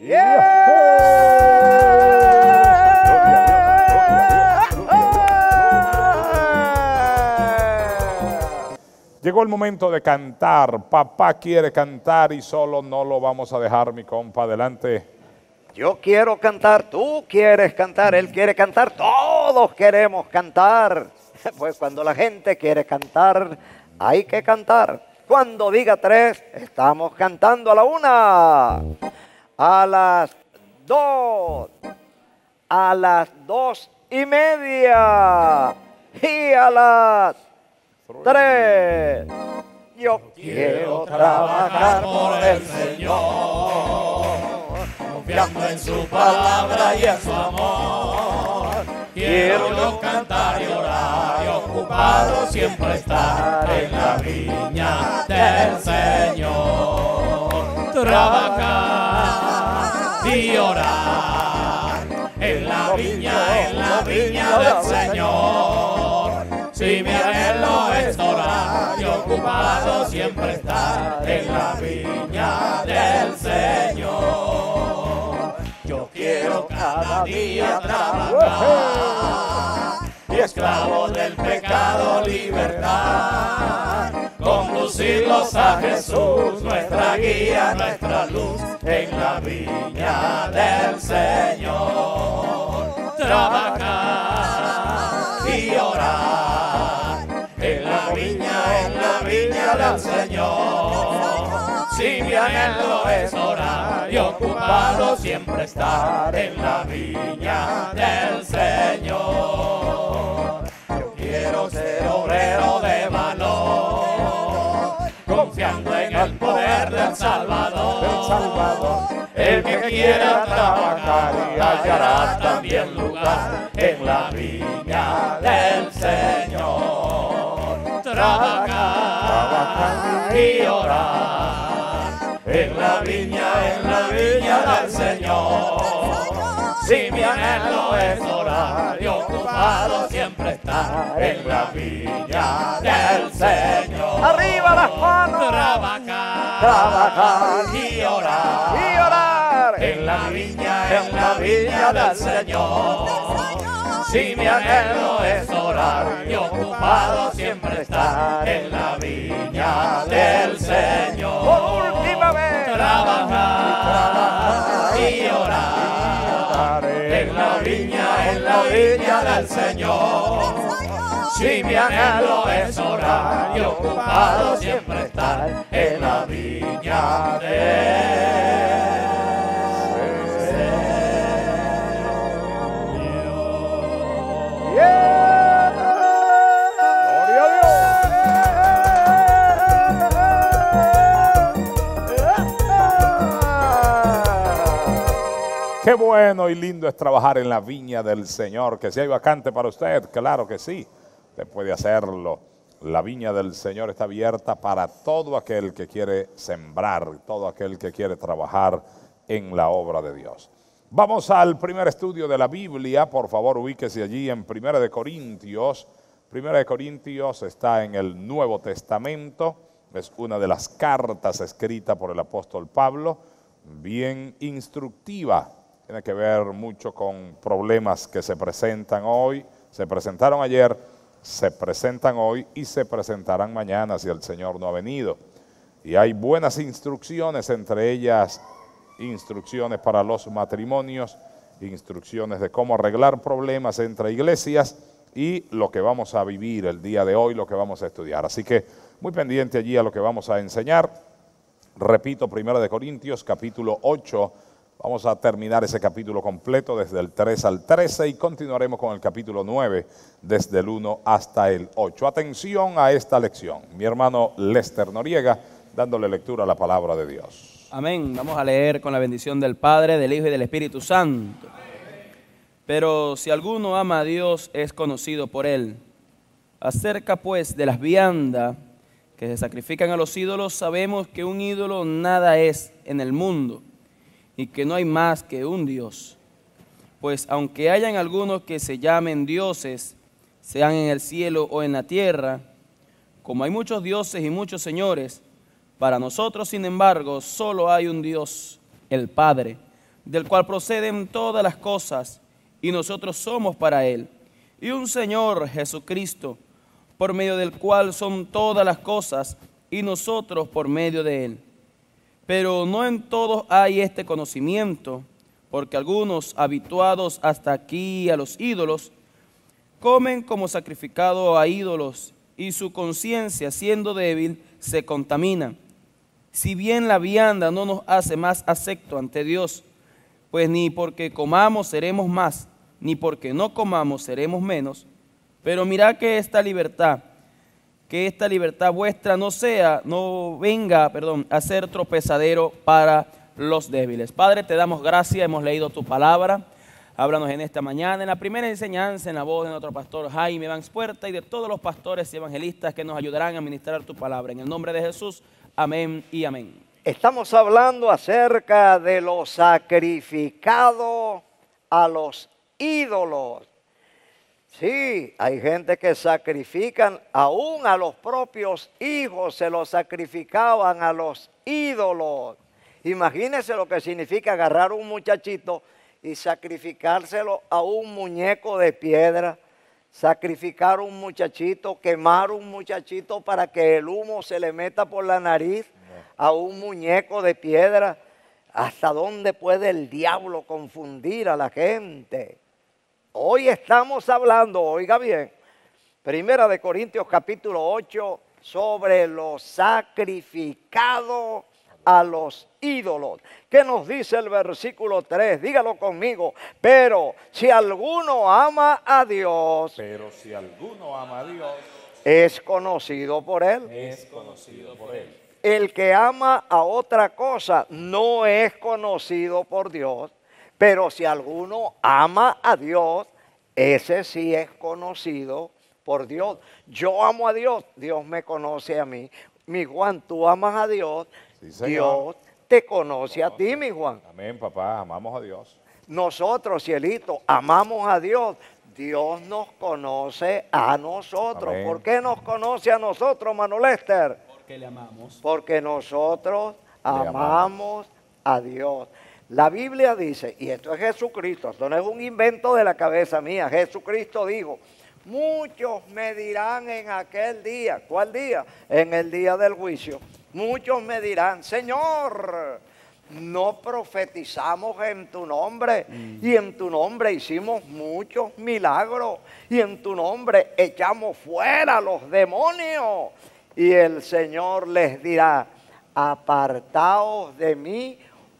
Llegó el momento de cantar. Papá quiere cantar y solo no lo vamos a dejar, mi compa. Adelante. Yo quiero cantar, tú quieres cantar, él quiere cantar, todos queremos cantar. Pues cuando la gente quiere cantar, hay que cantar. Cuando diga tres, estamos cantando a la una, a las dos, a las dos y media y a las tres. Yo quiero trabajar por el Señor, confiando en su palabra y en su amor. Quiero yo cantar y orar y ocupado siempre estar en la viña del Señor. Trabajar y orar en la viña, en la viña del Señor. Si mi anhelo es orar y ocupado siempre estar en la viña del Señor. Yo quiero cada día trabajar y esclavo del pecado libertad. Conducirlos a Jesús, nuestra guía, nuestra luz en la viña del Señor. Trabajar y orar en la viña, en la viña del Señor. Si mi anhelo es orar y ocupado siempre estar en la viña del poder del Salvador. El que quiera trabajar y hallará también lugar en la viña del Señor. Trabajar y orar en la viña, en la viña del Señor. Si mi anhelo es orar y ocupado siempre estar en la viña del Señor. Arriba las manos. Trabajar, trabajar y orar, y orar en la viña, en la viña del Señor. Si mi anhelo es orar y ocupado siempre estar en la viña del Señor. Por última vez. Trabajar y orar en la viña, en la viña del Señor. Si mi anhelo es orar y ocupado siempre estar en la viña Gloria Qué bueno y lindo es trabajar en la viña del Señor. Que si hay vacante para usted, claro que sí, usted puede hacerlo. La viña del Señor está abierta para todo aquel que quiere sembrar, todo aquel que quiere trabajar en la obra de Dios. Vamos al primer estudio de la Biblia. Por favor, ubíquese allí en Primera de Corintios. Primera de Corintios está en el Nuevo Testamento. Es una de las cartas escritas por el apóstol Pablo, bien instructiva. Tiene que ver mucho con problemas que se presentan hoy, se presentaron ayer, se presentan hoy y se presentarán mañana si el Señor no ha venido. Y hay buenas instrucciones, entre ellas instrucciones para los matrimonios, instrucciones de cómo arreglar problemas entre iglesias y lo que vamos a vivir el día de hoy, lo que vamos a estudiar. Así que muy pendiente allí a lo que vamos a enseñar. Repito, 1 de Corintios capítulo 8. Vamos a terminar ese capítulo completo desde el 3 al 13 y continuaremos con el capítulo 9 desde el 1 hasta el 8. Atención a esta lección. Mi hermano Lester Noriega dándole lectura a la palabra de Dios. Amén. Vamos a leer con la bendición del Padre, del Hijo y del Espíritu Santo. Pero si alguno ama a Dios, es conocido por él. Acerca pues de las viandas que se sacrifican a los ídolos, sabemos que un ídolo nada es en el mundo y que no hay más que un Dios. Pues aunque hayan algunos que se llamen dioses, sean en el cielo o en la tierra, como hay muchos dioses y muchos señores, para nosotros, sin embargo, solo hay un Dios, el Padre, del cual proceden todas las cosas, y nosotros somos para Él. Y un Señor Jesucristo, por medio del cual son todas las cosas, y nosotros por medio de Él. Pero no en todos hay este conocimiento, porque algunos, habituados hasta aquí a los ídolos, comen como sacrificado a ídolos, y su conciencia, siendo débil, se contamina. Si bien la vianda no nos hace más acepto ante Dios, pues ni porque comamos seremos más, ni porque no comamos seremos menos, pero mira que esta libertad, que esta libertad vuestra no sea, no venga, perdón, a ser tropezadero para los débiles. Padre, te damos gracias, hemos leído tu palabra. Háblanos en esta mañana, en la primera enseñanza, en la voz de nuestro pastor Jaime Vance Puerta y de todos los pastores y evangelistas que nos ayudarán a ministrar tu palabra. En el nombre de Jesús, amén y amén. Estamos hablando acerca de lo sacrificado a los ídolos. Sí, hay gente que sacrifican aún a los propios hijos, se los sacrificaban a los ídolos. Imagínense lo que significa agarrar un muchachito y sacrificárselo a un muñeco de piedra, sacrificar un muchachito, quemar un muchachito para que el humo se le meta por la nariz a un muñeco de piedra. ¿Hasta dónde puede el diablo confundir a la gente? Hoy estamos hablando, oiga bien, Primera de Corintios capítulo 8 sobre lo sacrificado a los ídolos. ¿Qué nos dice el versículo 3? Dígalo conmigo. Pero si alguno ama a Dios, Pero si alguno ama a Dios, es conocido por él. es conocido por él. El que ama a otra cosa no es conocido por Dios. Pero si alguno ama a Dios, ese sí es conocido por Dios. Yo amo a Dios, Dios me conoce a mí. Mi Juan, tú amas a Dios, Sí, señor. Dios te conoce a ti, mi Juan. Amén, papá, amamos a Dios. Nosotros, cielito, amamos a Dios. Dios nos conoce a nosotros. Amén. ¿Por qué nos conoce a nosotros, Lester? Porque le amamos. Porque nosotros amamos. amamos a Dios. La Biblia dice, y esto es Jesucristo, esto no es un invento de la cabeza mía, Jesucristo dijo, muchos me dirán en aquel día, ¿cuál día? En el día del juicio. Muchos me dirán, Señor, no profetizamos en tu nombre y en tu nombre hicimos muchos milagros y en tu nombre echamos fuera los demonios. Y el Señor les dirá, apartaos de mí,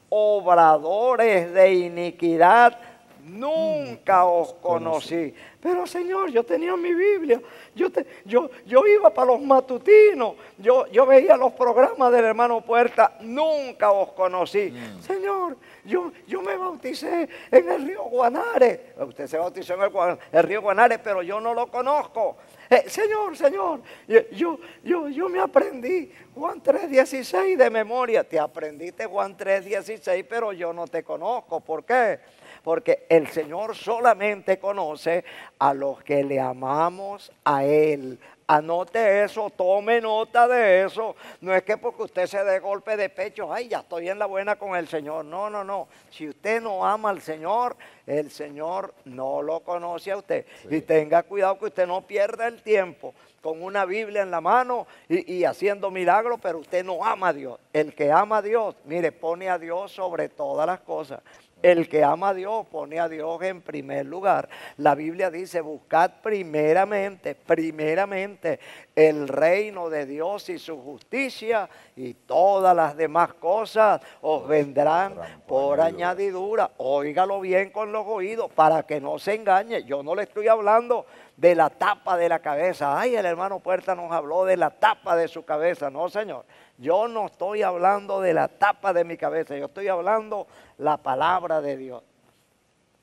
obradores de iniquidad, nunca os conocí. Pero Señor, yo tenía mi Biblia, yo, te- yo, yo iba para los matutinos, yo, yo veía los programas del hermano Puerta, nunca os conocí. Señor, yo, yo me bauticé en el río Guanare. Usted se bautizó en el, el río Guanare, pero yo no lo conozco. Eh, señor, Señor, yo, yo, yo, me aprendí Juan 3.16 de memoria. Te aprendiste Juan 3.16, pero yo no te conozco. ¿Por qué? Porque el Señor solamente conoce a los que le amamos a Él. Anote eso, tome nota de eso. No es que porque usted se dé golpe de pecho, ay, ya estoy en la buena con el Señor. No, no, no. Si usted no ama al Señor, el Señor no lo conoce a usted. Y tenga cuidado que usted no pierda el tiempo con una Biblia en la mano y, y haciendo milagros, pero usted no ama a Dios. El que ama a Dios, mire, pone a Dios sobre todas las cosas. El que ama a Dios pone a Dios en primer lugar. La Biblia dice, buscad primeramente, primeramente el reino de Dios y su justicia y todas las demás cosas os vendrán por añadidura. Óigalo bien con los oídos para que no se engañe. Yo no le estoy hablando de la tapa de la cabeza. Ay, el hermano Puerta nos habló de la tapa de su cabeza. No, Señor. Yo no estoy hablando de la tapa de mi cabeza. Yo estoy hablando la palabra de Dios.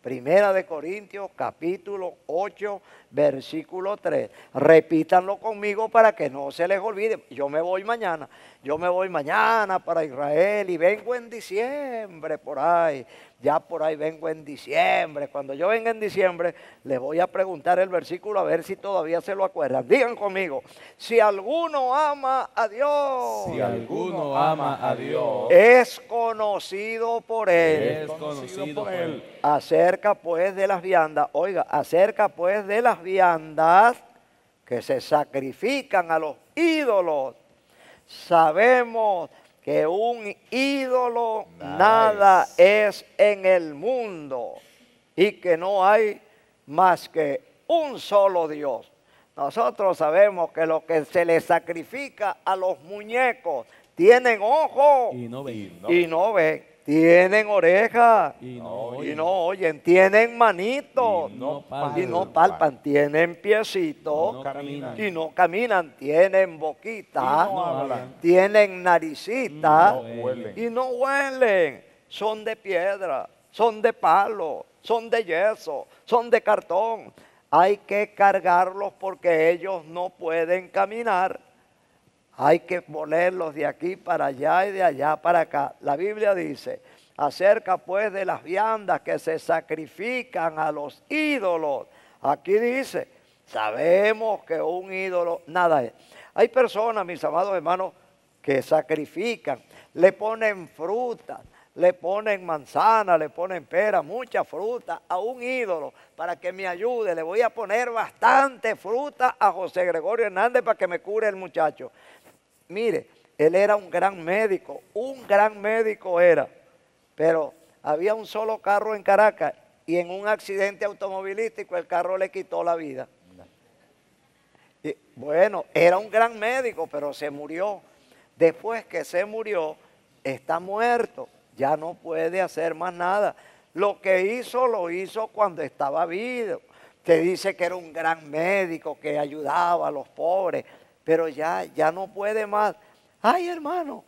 Primera de Corintios, capítulo 8, versículo 3. Repítanlo conmigo para que no se les olvide. Yo me voy mañana. Yo me voy mañana para Israel y vengo en diciembre por ahí. Ya por ahí vengo en diciembre. Cuando yo venga en diciembre, les voy a preguntar el versículo a ver si todavía se lo acuerdan. Digan conmigo, si alguno ama a Dios, Si alguno ama a Dios, es conocido por él. es conocido por él. Acerca pues de las viandas, oiga, acerca pues de las viandas que se sacrifican a los ídolos. Sabemos que un ídolo Nice. nada es en el mundo y que no hay más que un solo Dios. Nosotros sabemos que lo que se le sacrifica a los muñecos tienen ojos Y no ven. Y no ven. Tienen orejas Y no No, y oyen. no oyen. Tienen manitos Y no palpan. y no palpan. Tienen piecitos No caminan. y no caminan. Tienen boquita, Y no tienen naricita No y no huelen. Son de piedra, son de palo, son de yeso, son de cartón. Hay que cargarlos porque ellos no pueden caminar. Hay que ponerlos de aquí para allá y de allá para acá. La Biblia dice, acerca pues de las viandas que se sacrifican a los ídolos. Aquí dice, sabemos que un ídolo nada es. Hay personas, mis amados hermanos, que sacrifican, le ponen fruta, le ponen manzana, le ponen pera, mucha fruta a un ídolo para que me ayude. Le voy a poner bastante fruta a José Gregorio Hernández para que me cure el muchacho. Mire, él era un gran médico, un gran médico era, pero había un solo carro en Caracas y en un accidente automovilístico el carro le quitó la vida. Bueno, era un gran médico, pero se murió. Después que se murió, está muerto, ya no puede hacer más nada. Lo que hizo, lo hizo cuando estaba vivo. Te dice que era un gran médico, que ayudaba a los pobres, pero ya, ya no puede más. Ay, hermano,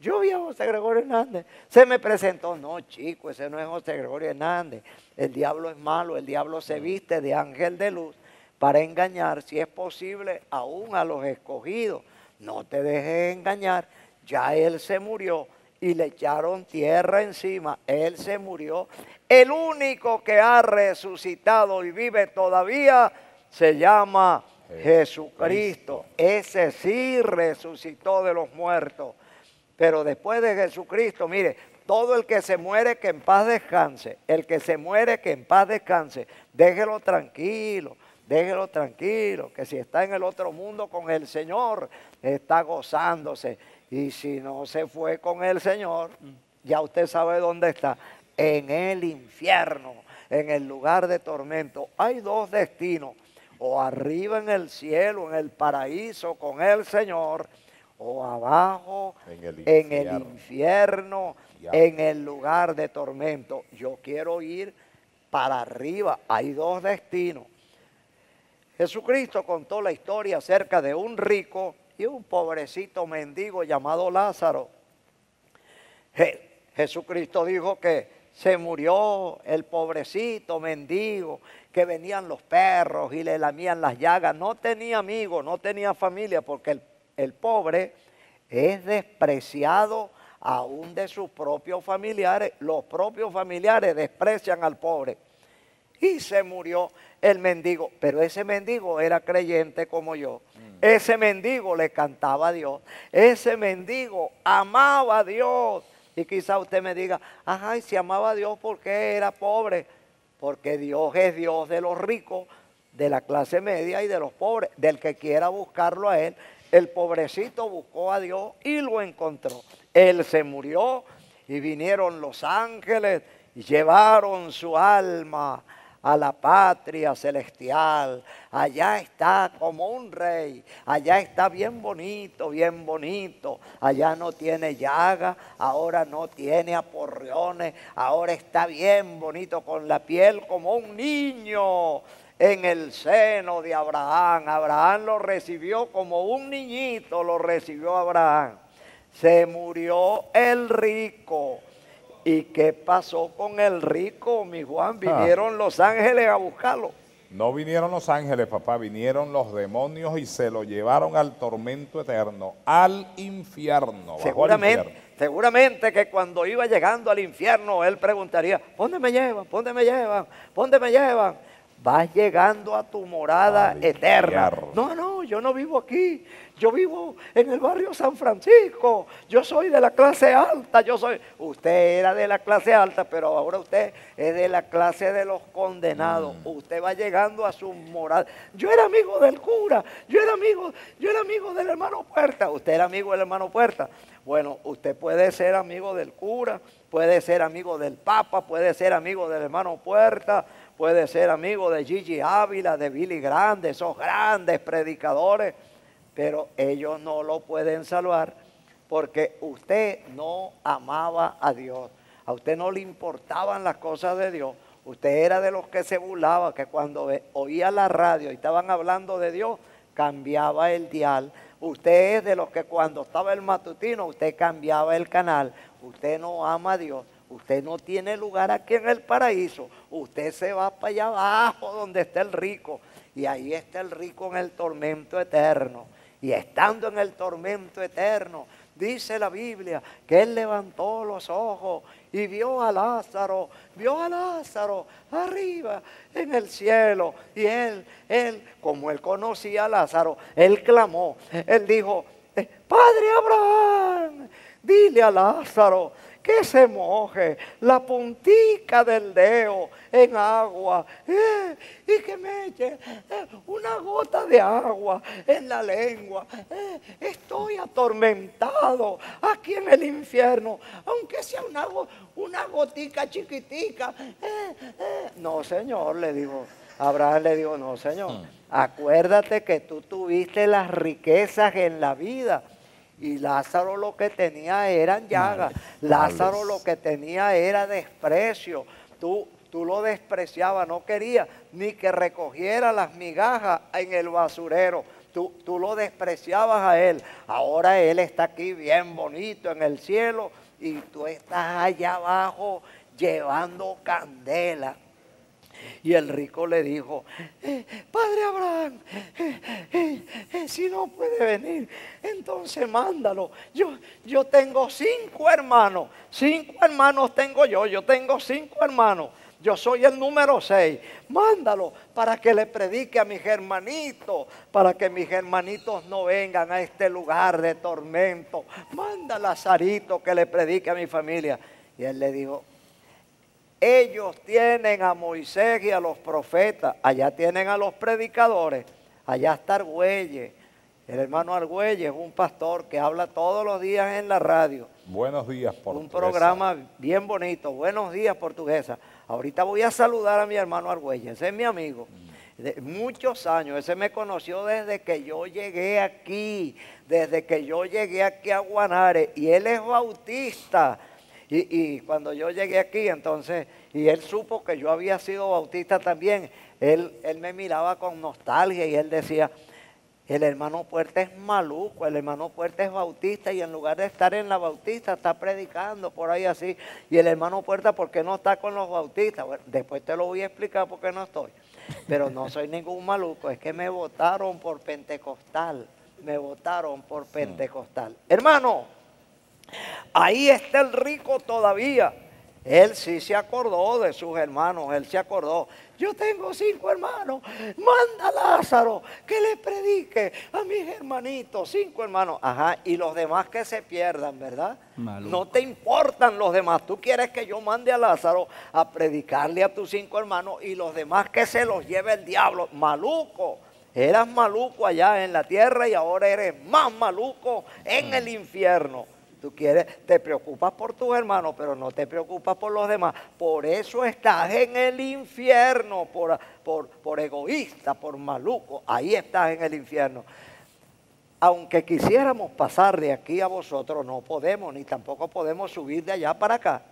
yo vi a José Gregorio Hernández. Se me presentó, no, chico, ese no es José Gregorio Hernández. El diablo es malo, el diablo se viste de ángel de luz para engañar, si es posible, aún a los escogidos. No te dejes engañar, ya él se murió y le echaron tierra encima, él se murió. El único que ha resucitado y vive todavía se llama Jesucristo. Ese sí resucitó de los muertos. Pero después de Jesucristo, mire, todo el que se muere que en paz descanse, el que se muere que en paz descanse, déjelo tranquilo, déjelo tranquilo, que si está en el otro mundo con el Señor, está gozándose. Y si no se fue con el Señor, ya usted sabe dónde está, en el infierno, en el lugar de tormento. Hay dos destinos, o arriba en el cielo, en el paraíso con el Señor, o abajo En el en el infierno. en el lugar de tormento. Yo quiero ir para arriba. Hay dos destinos. Jesucristo contó la historia acerca de un rico y un pobrecito mendigo llamado Lázaro. Je- Jesucristo dijo que se murió el pobrecito mendigo, que venían los perros y le lamían las llagas. No tenía amigos, no tenía familia, porque el, el pobre es despreciado aún de sus propios familiares. Los propios familiares desprecian al pobre. Y se murió el mendigo. Pero ese mendigo era creyente como yo. Ese mendigo le cantaba a Dios. Ese mendigo amaba a Dios. Y quizá usted me diga, ajá, y si amaba a Dios, ¿por qué era pobre? Porque Dios es Dios de los ricos, de la clase media y de los pobres, del que quiera buscarlo a Él. El pobrecito buscó a Dios y lo encontró. Él se murió y vinieron los ángeles y llevaron su alma a la patria celestial. Allá está como un rey. Allá está bien bonito, bien bonito. Allá no tiene llaga, ahora no tiene aporreones. Ahora está bien bonito con la piel como un niño en el seno de Abraham. Abraham lo recibió como un niñito, lo recibió Abraham. Se murió el rico. ¿Y qué pasó con el rico, mi Juan? Vinieron los ángeles a buscarlo. No vinieron los ángeles, papá, vinieron los demonios y se lo llevaron al tormento eterno, al infierno. al Seguramente, infierno. Seguramente que cuando iba llegando al infierno, él preguntaría, ¿dónde me llevan? ¿Dónde me llevan? ¿Dónde me llevan? Vas llegando a tu morada eterna. No, no, yo no vivo aquí. Yo vivo en el barrio San Francisco. Yo soy de la clase alta. Yo soy. Usted era de la clase alta, pero ahora usted es de la clase de los condenados. Usted va llegando a su morada. Yo era amigo del cura. Yo era amigo. Yo era amigo del hermano Puerta. Usted era amigo del hermano Puerta. Bueno, usted puede ser amigo del cura, puede ser amigo del Papa, puede ser amigo del hermano Puerta, puede ser amigo de Gigi Ávila, de Billy Grande, esos grandes predicadores, pero ellos no lo pueden salvar porque usted no amaba a Dios, a usted no le importaban las cosas de Dios, usted era de los que se burlaba, que cuando oía la radio y estaban hablando de Dios, cambiaba el dial. Usted es de los que cuando estaba el matutino, usted cambiaba el canal. Usted no ama a Dios. Usted no tiene lugar aquí en el paraíso. Usted se va para allá abajo donde está el rico. Y ahí está el rico en el tormento eterno. Y estando en el tormento eterno, dice la Biblia que él levantó los ojos y vio a Lázaro, vio a Lázaro arriba en el cielo. Y él, él, como él conocía a Lázaro, él clamó, él dijo, eh, Padre Abraham, dile a Lázaro que se moje la puntica del dedo en agua eh, y que me eche eh, una gota de agua en la lengua. Eh, estoy atormentado aquí en el infierno, aunque sea una, una gotica chiquitica. No, Señor, le dijo. Abraham le dijo, no, Señor, acuérdate que tú tuviste las riquezas en la vida. Y Lázaro lo que tenía eran llagas. Lázaro lo que tenía era desprecio. Tú, tú lo despreciabas, no querías ni que recogiera las migajas en el basurero. Tú, tú lo despreciabas a él. Ahora él está aquí bien bonito en el cielo y tú estás allá abajo llevando candela. Y el rico le dijo, "Eh, Padre Abraham, eh, eh, si no puede venir, entonces mándalo. Yo, yo tengo cinco hermanos, cinco hermanos tengo yo, yo tengo cinco hermanos. Yo soy el número seis. Mándalo para que le predique a mis hermanitos, para que mis hermanitos no vengan a este lugar de tormento. Manda a Lazarito que le predique a mi familia. Y él le dijo, ellos tienen a Moisés y a los profetas, allá tienen a los predicadores, allá está Argüelles. El hermano Argüelles es un pastor que habla todos los días en la radio. Buenos días, por Un programa bien bonito. Buenos días, portuguesa. Ahorita voy a saludar a mi hermano Argüelles, ese es mi amigo. De muchos años, ese me conoció desde que yo llegué aquí, desde que yo llegué aquí a Guanare, y él es bautista. Y, y cuando yo llegué aquí, entonces, y él supo que yo había sido bautista también, él, él me miraba con nostalgia y él decía, el hermano Puerta es maluco, el hermano Puerta es bautista y en lugar de estar en la bautista está predicando por ahí así. Y el hermano Puerta, ¿por qué no está con los bautistas? Bueno, después te lo voy a explicar por qué no estoy. Pero no soy ningún maluco, es que me votaron por pentecostal. Me votaron por pentecostal. Hermano, ahí está el rico todavía. Él sí se acordó de sus hermanos, él se acordó. Yo tengo cinco hermanos, manda a Lázaro que le predique a mis hermanitos, cinco hermanos. Ajá, y los demás que se pierdan, ¿verdad? Maluco. No te importan los demás. Tú quieres que yo mande a Lázaro a predicarle a tus cinco hermanos y los demás que se los lleve el diablo. Maluco. Eras maluco allá en la tierra y ahora eres más maluco en el infierno. Tú quieres, te preocupas por tus hermanos, pero no te preocupas por los demás. Por eso estás en el infierno, por, por, egoísta, por maluco. Ahí estás en el infierno. Aunque quisiéramos pasar de aquí a vosotros, no podemos, ni tampoco podemos subir de allá para acá.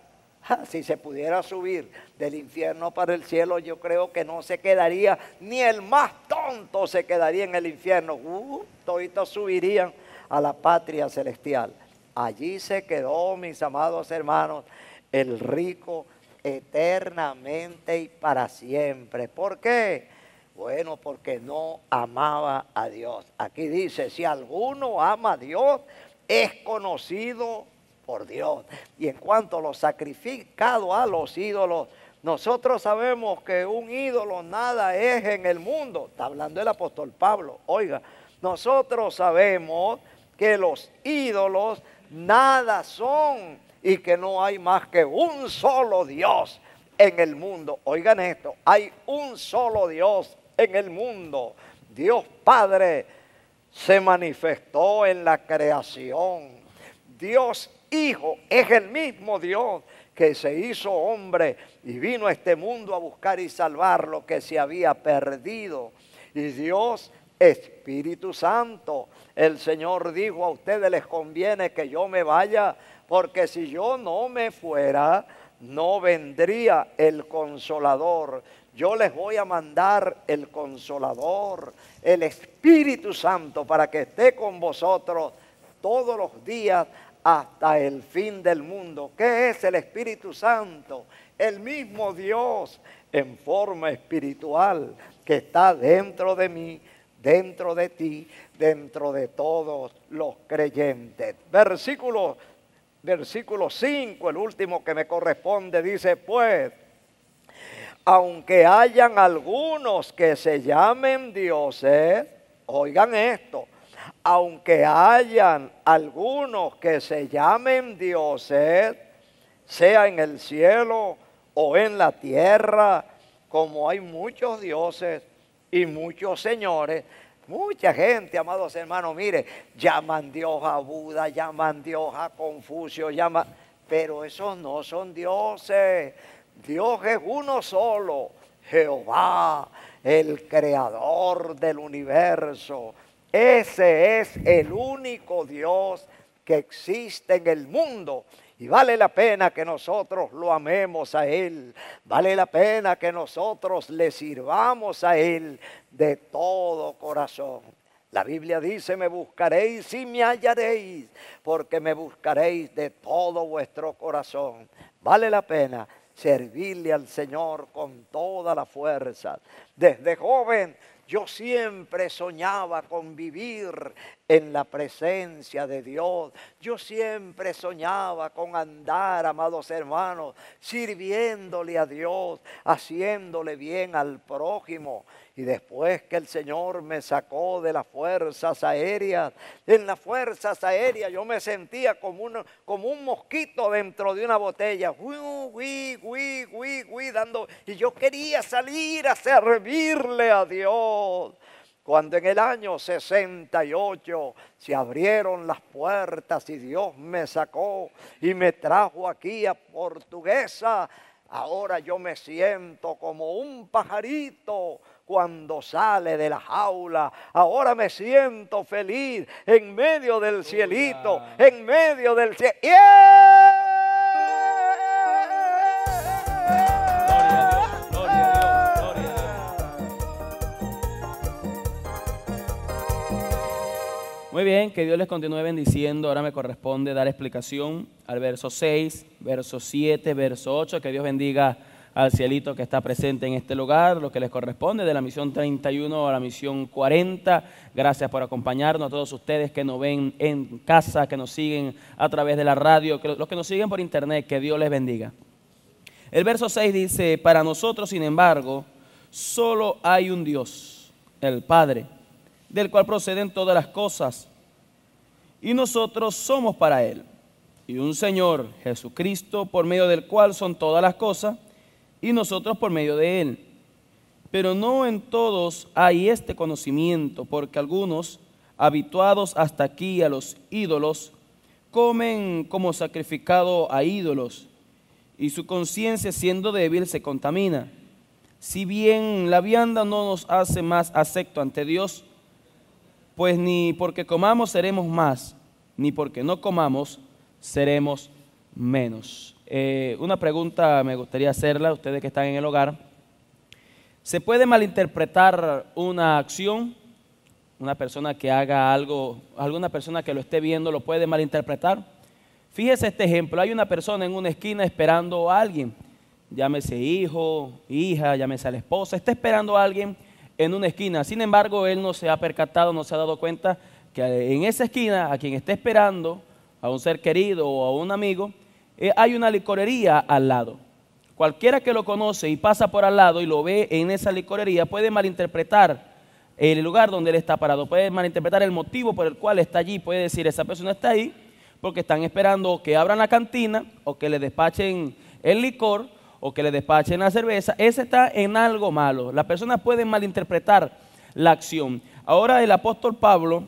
Si se pudiera subir del infierno para el cielo, yo creo que no se quedaría, ni el más tonto se quedaría en el infierno. Uh, toditos subirían a la patria celestial. Allí se quedó, mis amados hermanos, el rico eternamente y para siempre. ¿Por qué? Bueno, porque no amaba a Dios. Aquí dice, si alguno ama a Dios, es conocido por Dios. Y en cuanto a lo sacrificado a los ídolos, nosotros sabemos que un ídolo nada es en el mundo. Está hablando el apóstol Pablo. Oiga, nosotros sabemos que los ídolos nada son y que no hay más que un solo Dios en el mundo. Oigan esto, hay un solo Dios en el mundo. Dios Padre se manifestó en la creación. Dios Hijo es el mismo Dios que se hizo hombre y vino a este mundo a buscar y salvar lo que se había perdido. Y Dios Espíritu Santo, el Señor dijo a ustedes les conviene que yo me vaya, porque si yo no me fuera, no vendría el consolador. Yo les voy a mandar el consolador, el Espíritu Santo, para que esté con vosotros todos los días hasta el fin del mundo. ¿Qué es el Espíritu Santo? El mismo Dios en forma espiritual que está dentro de mí, dentro de ti, dentro de todos los creyentes. Versículo, versículo 5, el último que me corresponde, dice, pues, aunque hayan algunos que se llamen dioses, oigan esto, aunque hayan algunos que se llamen dioses, sea en el cielo o en la tierra, como hay muchos dioses y muchos señores, mucha gente, amados hermanos, mire, llaman Dios a Buda, llaman Dios a Confucio, llaman, pero esos no son dioses. Dios es uno solo, Jehová, el creador del universo. Ese es el único Dios que existe en el mundo. Y vale la pena que nosotros lo amemos a Él. Vale la pena que nosotros le sirvamos a Él de todo corazón. La Biblia dice, me buscaréis y me hallaréis, porque me buscaréis de todo vuestro corazón. Vale la pena servirle al Señor con toda la fuerza. Desde joven yo siempre soñaba con vivir en la presencia de Dios. Yo siempre soñaba con andar, amados hermanos, sirviéndole a Dios, haciéndole bien al prójimo. Y después que el Señor me sacó de las fuerzas aéreas, en las fuerzas aéreas yo me sentía como un, como un mosquito dentro de una botella, dando, y yo quería salir a servirle a Dios. Cuando en el año 68 se abrieron las puertas y Dios me sacó y me trajo aquí a Portuguesa, ahora yo me siento como un pajarito cuando sale de la jaula. Ahora me siento feliz en medio del cielito, en medio del cielo. Muy bien, que Dios les continúe bendiciendo. Ahora me corresponde dar explicación al verso 6, verso 7, verso 8. Que Dios bendiga al cielito que está presente en este lugar, lo que les corresponde de la misión 31 a la misión 40. Gracias por acompañarnos a todos ustedes que nos ven en casa, que nos siguen a través de la radio, que los que nos siguen por internet, que Dios les bendiga. El verso 6 dice, para nosotros, sin embargo, solo hay un Dios, el Padre, del cual proceden todas las cosas, y nosotros somos para Él, y un Señor, Jesucristo, por medio del cual son todas las cosas, y nosotros por medio de él. Pero no en todos hay este conocimiento, porque algunos, habituados hasta aquí a los ídolos, comen como sacrificado a ídolos, y su conciencia siendo débil se contamina. Si bien la vianda no nos hace más acepto ante Dios, pues ni porque comamos seremos más, ni porque no comamos seremos menos. Eh, una pregunta me gustaría hacerla a ustedes que están en el hogar. ¿Se puede malinterpretar una acción? Una persona que haga algo, alguna persona que lo esté viendo lo puede malinterpretar. Fíjese este ejemplo, hay una persona en una esquina esperando a alguien, llámese hijo, hija, llámese a la esposa, está esperando a alguien en una esquina. Sin embargo, él no se ha percatado, no se ha dado cuenta que en esa esquina a quien está esperando a un ser querido o a un amigo, eh, hay una licorería al lado. Cualquiera que lo conoce y pasa por al lado y lo ve en esa licorería puede malinterpretar el lugar donde él está parado, puede malinterpretar el motivo por el cual está allí, puede decir, esa persona está ahí porque están esperando que abran la cantina o que le despachen el licor o que le despachen la cerveza, ese está en algo malo. Las personas pueden malinterpretar la acción. Ahora el apóstol Pablo,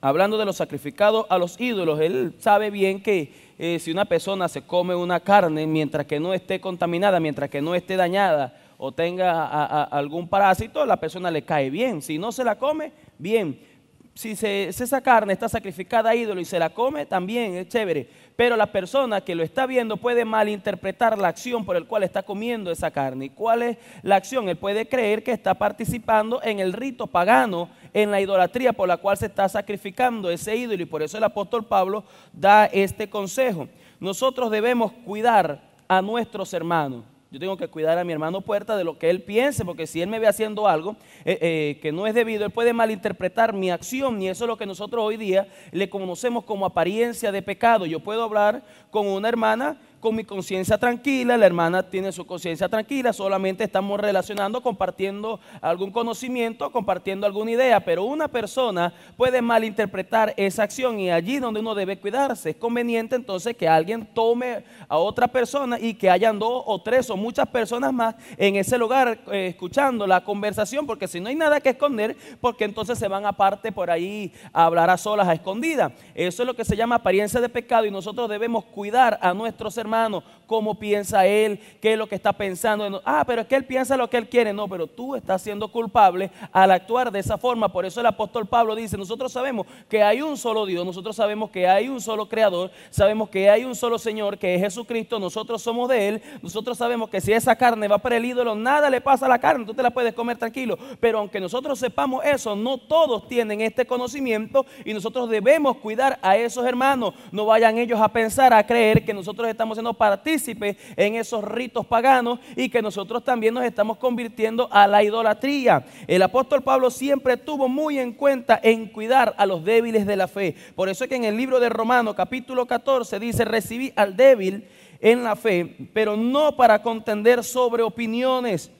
hablando de los sacrificados a los ídolos, él sabe bien que eh, si una persona se come una carne mientras que no esté contaminada, mientras que no esté dañada o tenga algún parásito, la persona le cae bien. Si no se la come, bien si, esa carne está sacrificada a ídolo y se la come, también es chévere. Pero la persona que lo está viendo puede malinterpretar la acción por el cual está comiendo esa carne. ¿Y cuál es la acción? Él puede creer que está participando en el rito pagano, en la idolatría por la cual se está sacrificando ese ídolo. Y por eso el apóstol Pablo da este consejo. Nosotros debemos cuidar a nuestros hermanos. Yo tengo que cuidar a mi hermano Puerta de lo que él piense, porque si él me ve haciendo algo eh, eh, que no es debido, él puede malinterpretar mi acción, y eso es lo que nosotros hoy día le conocemos como apariencia de pecado. Yo puedo hablar con una hermana con mi conciencia tranquila, la hermana tiene su conciencia tranquila, solamente estamos relacionando, compartiendo algún conocimiento, compartiendo alguna idea, pero una persona puede malinterpretar esa acción y allí donde uno debe cuidarse. Es conveniente entonces que alguien tome a otra persona y que hayan dos o tres o muchas personas más en ese lugar eh, escuchando la conversación, porque si no hay nada que esconder, porque entonces se van aparte por ahí a hablar a solas, a escondidas. Eso es lo que se llama apariencia de pecado y nosotros debemos cuidar a nuestros hermanos hermano, cómo piensa él, qué es lo que está pensando. Ah, pero es que él piensa lo que él quiere. No, pero tú estás siendo culpable al actuar de esa forma. Por eso el apóstol Pablo dice, nosotros sabemos que hay un solo Dios, nosotros sabemos que hay un solo creador, sabemos que hay un solo Señor, que es Jesucristo, nosotros somos de Él, nosotros sabemos que si esa carne va para el ídolo, nada le pasa a la carne, tú te la puedes comer tranquilo. Pero aunque nosotros sepamos eso, no todos tienen este conocimiento y nosotros debemos cuidar a esos hermanos. No vayan ellos a pensar, a creer que nosotros estamos siendo partícipes en esos ritos paganos y que nosotros también nos estamos convirtiendo a la idolatría. El apóstol Pablo siempre tuvo muy en cuenta en cuidar a los débiles de la fe. Por eso es que en el libro de Romanos capítulo 14 dice, recibí al débil en la fe, pero no para contender sobre opiniones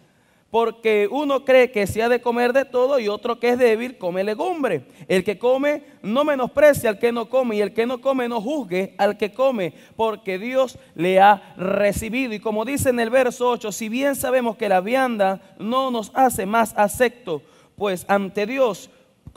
porque uno cree que se ha de comer de todo y otro que es débil come legumbre. El que come no menosprecia al que no come y el que no come no juzgue al que come, porque Dios le ha recibido. Y como dice en el verso 8, si bien sabemos que la vianda no nos hace más acepto, pues ante Dios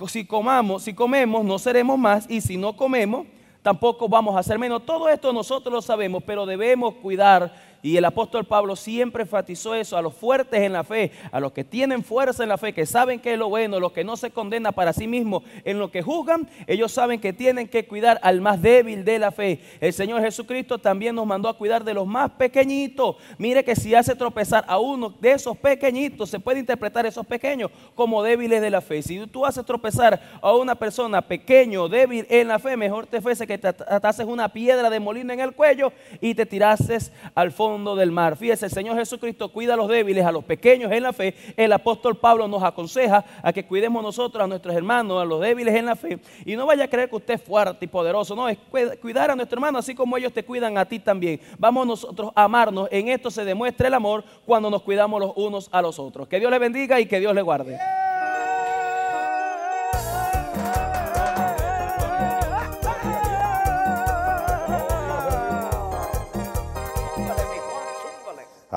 si comamos, si comemos no seremos más y si no comemos tampoco vamos a ser menos. Todo esto nosotros lo sabemos, pero debemos cuidar y el apóstol Pablo siempre enfatizó eso a los fuertes en la fe, a los que tienen fuerza en la fe, que saben que es lo bueno, los que no se condenan para sí mismos en lo que juzgan, ellos saben que tienen que cuidar al más débil de la fe. El Señor Jesucristo también nos mandó a cuidar de los más pequeñitos. Mire que si hace tropezar a uno de esos pequeñitos, se puede interpretar esos pequeños como débiles de la fe. Si tú haces tropezar a una persona pequeño, débil en la fe, mejor te fuese que te atases una piedra de molino en el cuello y te tirases al fondo del mar. Fíjese, el Señor Jesucristo cuida a los débiles, a los pequeños en la fe. El apóstol Pablo nos aconseja a que cuidemos nosotros a nuestros hermanos, a los débiles en la fe. Y no vaya a creer que usted es fuerte y poderoso. No, es cuidar a nuestro hermano así como ellos te cuidan a ti también. Vamos nosotros a amarnos. En esto se demuestra el amor cuando nos cuidamos los unos a los otros. Que Dios le bendiga y que Dios le guarde.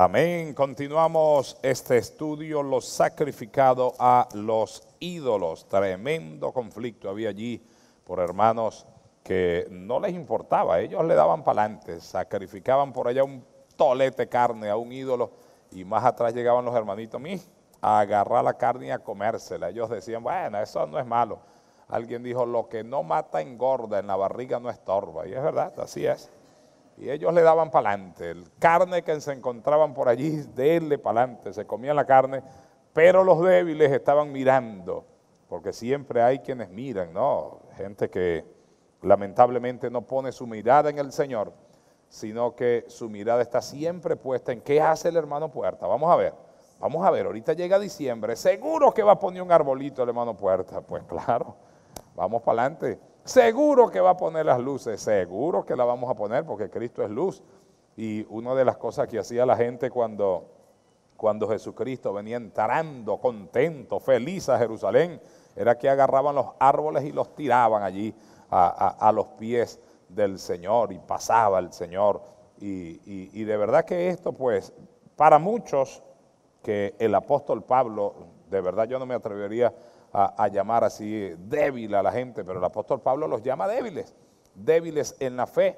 Amén. Continuamos este estudio, los sacrificados a los ídolos. Tremendo conflicto había allí por hermanos que no les importaba, ellos le daban para adelante, sacrificaban por allá un tolete carne a un ídolo y más atrás llegaban los hermanitos mí a agarrar la carne y a comérsela. Ellos decían, bueno, eso no es malo. Alguien dijo, lo que no mata engorda, en la barriga no estorba. Y es verdad, así es. Y ellos le daban para adelante. El carne que se encontraban por allí, de para adelante. Se comían la carne, pero los débiles estaban mirando. Porque siempre hay quienes miran, ¿no? Gente que lamentablemente no pone su mirada en el Señor, sino que su mirada está siempre puesta en qué hace el hermano Puerta. Vamos a ver, vamos a ver, ahorita llega diciembre, seguro que va a poner un arbolito el hermano Puerta. Pues claro, vamos para adelante. Seguro que va a poner las luces, seguro que la vamos a poner porque Cristo es luz. Y una de las cosas que hacía la gente cuando, cuando Jesucristo venía entrando contento, feliz a Jerusalén, era que agarraban los árboles y los tiraban allí a, los pies del Señor y pasaba el Señor. Y, y de verdad que esto pues, para muchos que el apóstol Pablo, de verdad yo no me atrevería a, llamar así débil a la gente, pero el apóstol Pablo los llama débiles, débiles en la fe.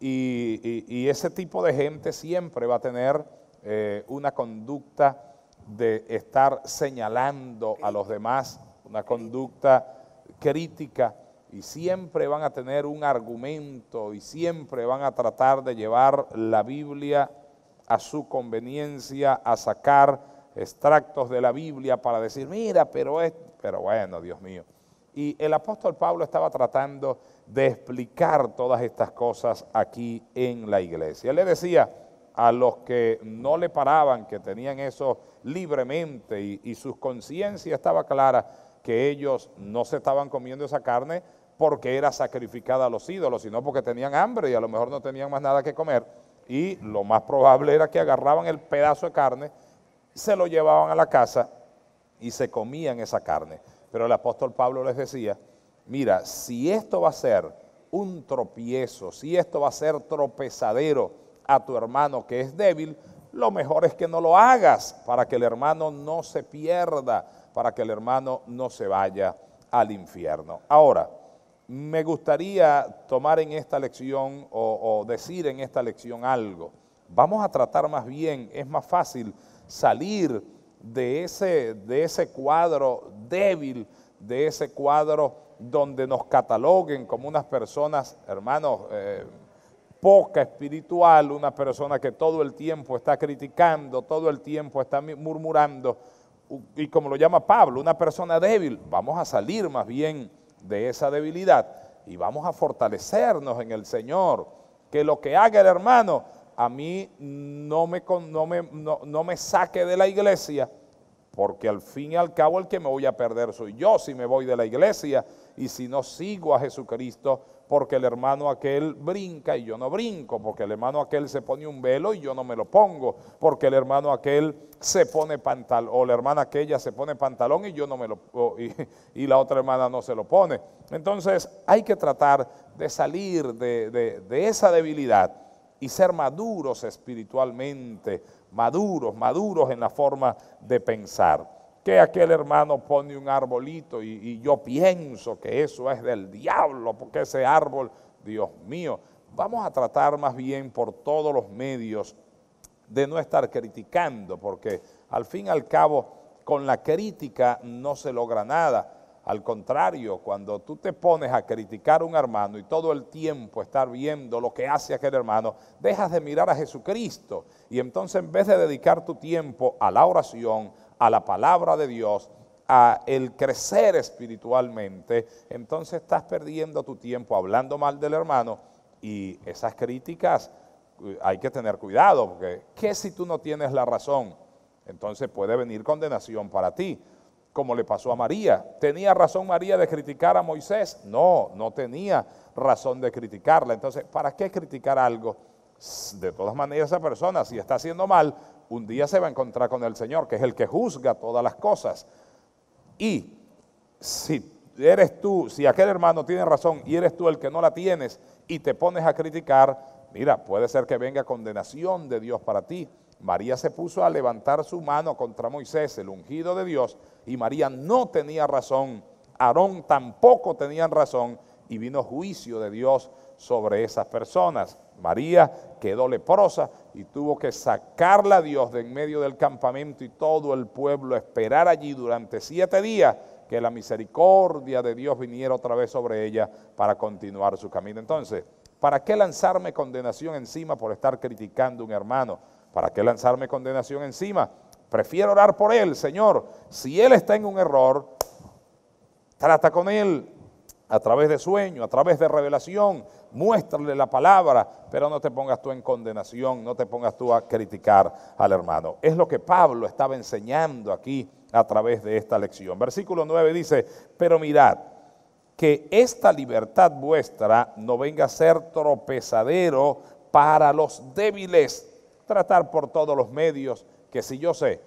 Y, ese tipo de gente siempre va a tener eh, una conducta de estar señalando a los demás, una conducta crítica, y siempre van a tener un argumento y siempre van a tratar de llevar la Biblia a su conveniencia, a sacar extractos de la Biblia para decir, mira, pero es, pero bueno, Dios mío. Y el apóstol Pablo estaba tratando de explicar todas estas cosas aquí en la iglesia. Él le decía a los que no le paraban, que tenían eso libremente y, su conciencia estaba clara, que ellos no se estaban comiendo esa carne porque era sacrificada a los ídolos, sino porque tenían hambre y a lo mejor no tenían más nada que comer. Y lo más probable era que agarraban el pedazo de carne se lo llevaban a la casa y se comían esa carne. Pero el apóstol Pablo les decía, mira, si esto va a ser un tropiezo, si esto va a ser tropezadero a tu hermano que es débil, lo mejor es que no lo hagas para que el hermano no se pierda, para que el hermano no se vaya al infierno. Ahora, me gustaría tomar en esta lección o, o decir en esta lección algo. Vamos a tratar más bien, es más fácil salir de ese, de ese cuadro débil, de ese cuadro donde nos cataloguen como unas personas, hermanos, eh, poca espiritual, una persona que todo el tiempo está criticando, todo el tiempo está murmurando, y como lo llama Pablo, una persona débil. Vamos a salir más bien de esa debilidad y vamos a fortalecernos en el Señor. Que lo que haga el hermano a mí no me, no me, saque de la iglesia, porque al fin y al cabo el que me voy a perder soy yo si me voy de la iglesia y si no sigo a Jesucristo, porque el hermano aquel brinca y yo no brinco, porque el hermano aquel se pone un velo y yo no me lo pongo, porque el hermano aquel se pone pantalón, o la hermana aquella se pone pantalón y yo no me lo, y, la otra hermana no se lo pone. Entonces hay que tratar de salir de esa debilidad y ser maduros espiritualmente, maduros, maduros en la forma de pensar. Que aquel hermano pone un arbolito y, yo pienso que eso es del diablo, porque ese árbol, Dios mío, vamos a tratar más bien por todos los medios de no estar criticando, porque al fin y al cabo con la crítica no se logra nada. Al contrario, cuando tú te pones a criticar a un hermano y todo el tiempo estar viendo lo que hace aquel hermano, dejas de mirar a Jesucristo. Y entonces en vez de dedicar tu tiempo a la oración, a la palabra de Dios, a el crecer espiritualmente, entonces estás perdiendo tu tiempo hablando mal del hermano. Y esas críticas eh, hay que tener cuidado, porque ¿qué si tú no tienes la razón? Entonces puede venir condenación para ti como le pasó a María. ¿Tenía razón María de criticar a Moisés? No, no tenía razón de criticarla. Entonces, ¿para qué criticar algo? De todas maneras, esa persona, si está haciendo mal, un día se va a encontrar con el Señor, que es el que juzga todas las cosas. Y si eres tú, si aquel hermano tiene razón y eres tú el que no la tienes y te pones a criticar, mira, puede ser que venga condenación de Dios para ti. María se puso a levantar su mano contra Moisés, el ungido de Dios, y María no tenía razón, Aarón tampoco tenía razón, y vino juicio de Dios sobre esas personas. María quedó leprosa y tuvo que sacarla a Dios de en medio del campamento y todo el pueblo esperar allí durante siete días que la misericordia de Dios viniera otra vez sobre ella para continuar su camino. Entonces, ¿para qué lanzarme condenación encima por estar criticando a un hermano? ¿Para qué lanzarme condenación encima? Prefiero orar por él, Señor. Si él está en un error, trata con él a través de sueño, a través de revelación, muéstrale la palabra, pero no te pongas tú en condenación, no te pongas tú a criticar al hermano. Es lo que Pablo estaba enseñando aquí a través de esta lección. Versículo 9 dice, pero mirad, que esta libertad vuestra no venga a ser tropezadero para los débiles. Tratar por todos los medios que si yo sé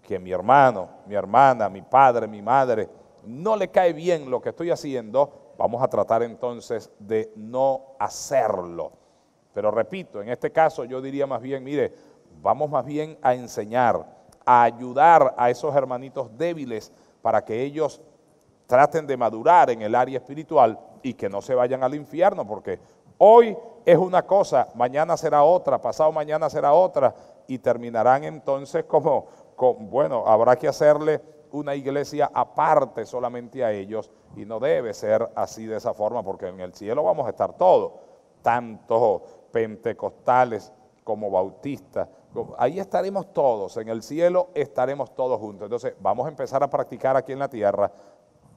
que mi hermano, mi hermana, mi padre, mi madre, no le cae bien lo que estoy haciendo, vamos a tratar entonces de no hacerlo. Pero repito, en este caso yo diría más bien, mire, vamos más bien a enseñar, a ayudar a esos hermanitos débiles para que ellos traten de madurar en el área espiritual y que no se vayan al infierno, porque hoy es una cosa, mañana será otra, pasado mañana será otra, y terminarán entonces como, bueno, habrá que hacerle una iglesia aparte solamente a ellos y no debe ser así de esa forma porque en el cielo vamos a estar todos, tanto pentecostales como bautistas, ahí estaremos todos, en el cielo estaremos todos juntos. Entonces vamos a empezar a practicar aquí en la tierra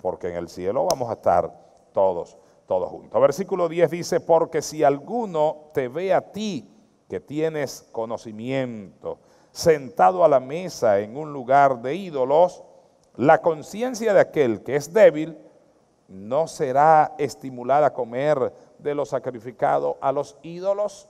porque en el cielo vamos a estar todos, todos juntos. Versículo 10 dice, porque si alguno te ve a ti que tienes conocimiento, sentado a la mesa en un lugar de ídolos, la conciencia de aquel que es débil no será estimulada a comer de lo sacrificado a los ídolos.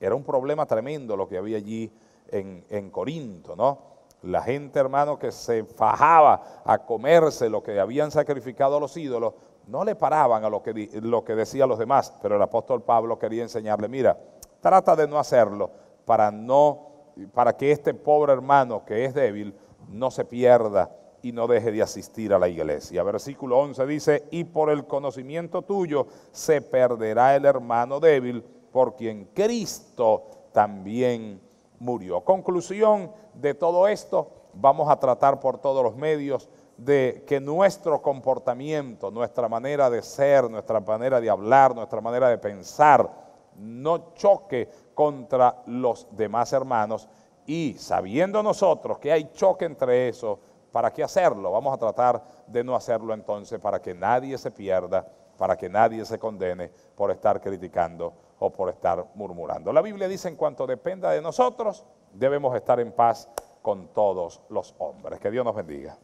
Era un problema tremendo lo que había allí en, en Corinto, ¿no? La gente, hermano, que se fajaba a comerse lo que habían sacrificado a los ídolos, no le paraban a lo que, lo que decían los demás, pero el apóstol Pablo quería enseñarle, mira, Trata de no hacerlo para no para que este pobre hermano que es débil no se pierda y no deje de asistir a la iglesia. Versículo 11 dice, y por el conocimiento tuyo se perderá el hermano débil por quien Cristo también murió. Conclusión de todo esto, vamos a tratar por todos los medios de que nuestro comportamiento, nuestra manera de ser, nuestra manera de hablar, nuestra manera de pensar, no choque contra los demás hermanos y sabiendo nosotros que hay choque entre eso, ¿para qué hacerlo? Vamos a tratar de no hacerlo entonces para que nadie se pierda, para que nadie se condene por estar criticando o por estar murmurando. La Biblia dice en cuanto dependa de nosotros, debemos estar en paz con todos los hombres. Que Dios nos bendiga.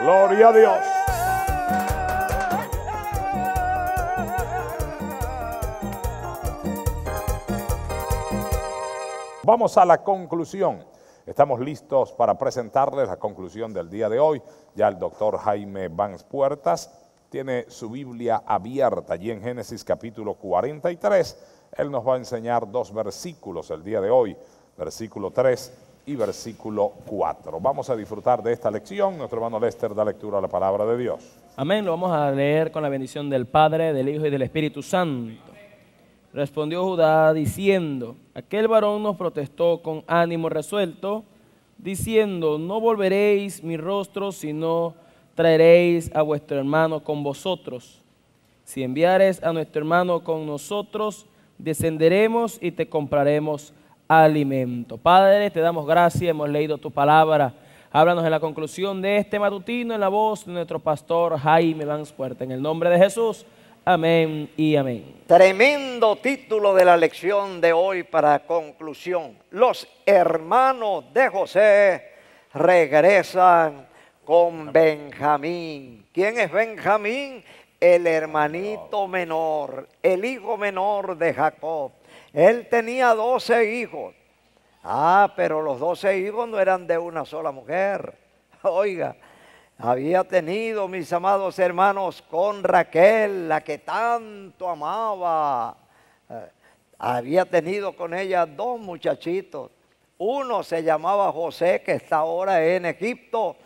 Gloria a Dios. Vamos a la conclusión. Estamos listos para presentarles la conclusión del día de hoy. Ya el doctor Jaime Vans Puertas tiene su Biblia abierta allí en Génesis capítulo 43. Él nos va a enseñar dos versículos el día de hoy, versículo 3 y versículo 4. Vamos a disfrutar de esta lección. Nuestro hermano Lester da lectura a la palabra de Dios. Amén. Lo vamos a leer con la bendición del Padre, del Hijo y del Espíritu Santo. Respondió Judá diciendo, aquel varón nos protestó con ánimo resuelto, diciendo, no volveréis mi rostro, sino traeréis a vuestro hermano con vosotros. Si enviares a nuestro hermano con nosotros, descenderemos y te compraremos alimento. Padre, te damos gracias, hemos leído tu palabra. Háblanos en la conclusión de este matutino en la voz de nuestro pastor Jaime Puerta. En el nombre de Jesús. Amén y amén. Tremendo título de la lección de hoy para conclusión. Los hermanos de José regresan con Benjamín. ¿Quién es Benjamín? El hermanito menor, el hijo menor de Jacob. Él tenía doce hijos. Ah, pero los doce hijos no eran de una sola mujer. Oiga, había tenido, mis amados hermanos, con Raquel, la que tanto amaba. Eh, había tenido con ella dos muchachitos. Uno se llamaba José, que está ahora en Egipto,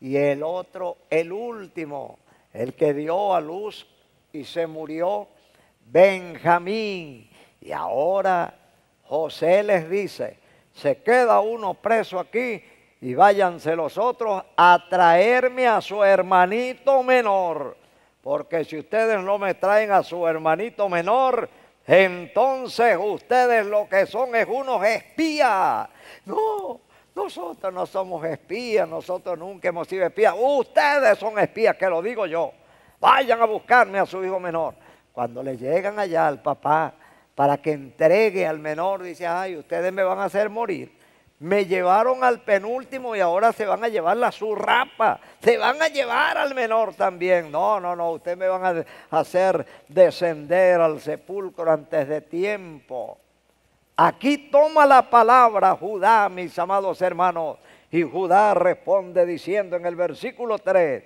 y el otro, el último, el que dio a luz y se murió, Benjamín. Y ahora José les dice, se queda uno preso aquí y váyanse los otros a traerme a su hermanito menor. Porque si ustedes no me traen a su hermanito menor, entonces ustedes lo que son es unos espías. No, nosotros no somos espías, nosotros nunca hemos sido espías. Ustedes son espías, que lo digo yo. Vayan a buscarme a su hijo menor. Cuando le llegan allá al papá para que entregue al menor, dice, ay, ustedes me van a hacer morir Me llevaron al penúltimo y ahora se van a llevar la surrapa. Se van a llevar al menor también. No, no, no. Ustedes me van a hacer descender al sepulcro antes de tiempo. Aquí toma la palabra Judá, mis amados hermanos. Y Judá responde diciendo en el versículo 3,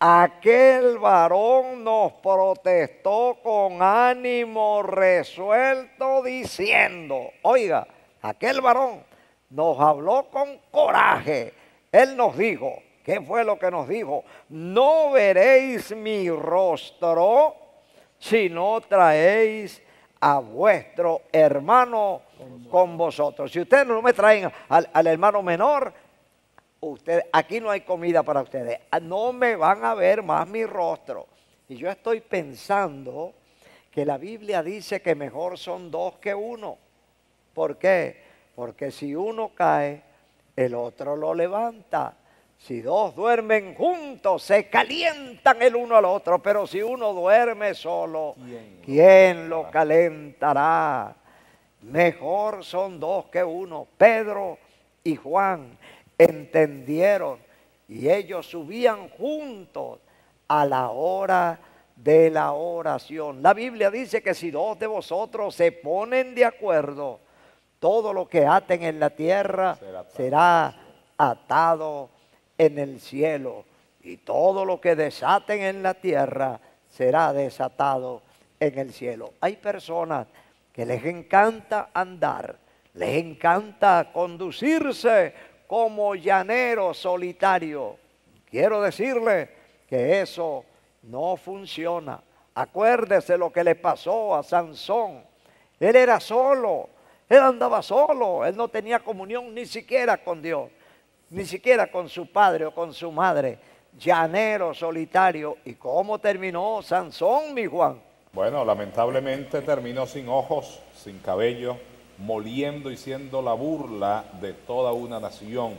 aquel varón nos protestó con ánimo resuelto diciendo, oiga, aquel varón nos habló con coraje. Él nos dijo, ¿qué fue lo que nos dijo? No veréis mi rostro si no traéis a vuestro hermano con vosotros. Si ustedes no me traen al, hermano menor, usted, aquí no hay comida para ustedes. Ah, no me van a ver más mi rostro. Y yo estoy pensando que la Biblia dice que mejor son dos que uno. ¿Por qué? Porque si uno cae, el otro lo levanta. Si dos duermen juntos, se calientan el uno al otro, pero si uno duerme solo, ¿quién lo calentará? Mejor son dos que uno. Pedro y Juan entendieron y ellos subían juntos a la hora de la oración. La Biblia dice que si dos de vosotros se ponen de acuerdo, todo lo que aten en la tierra será atado en el cielo y todo lo que desaten en la tierra será desatado en el cielo. Hay personas que les encanta andar, les encanta conducirse como llanero solitario. Quiero decirle que eso no funciona. Acuérdese lo que le pasó a Sansón. Él era solo, él andaba solo, él no tenía comunión ni siquiera con Dios ni siquiera con su padre o con su madre, llanero, solitario. ¿Y cómo terminó Sansón, mi Juan? Bueno, lamentablemente terminó sin ojos, sin cabello, moliendo y siendo la burla de toda una nación.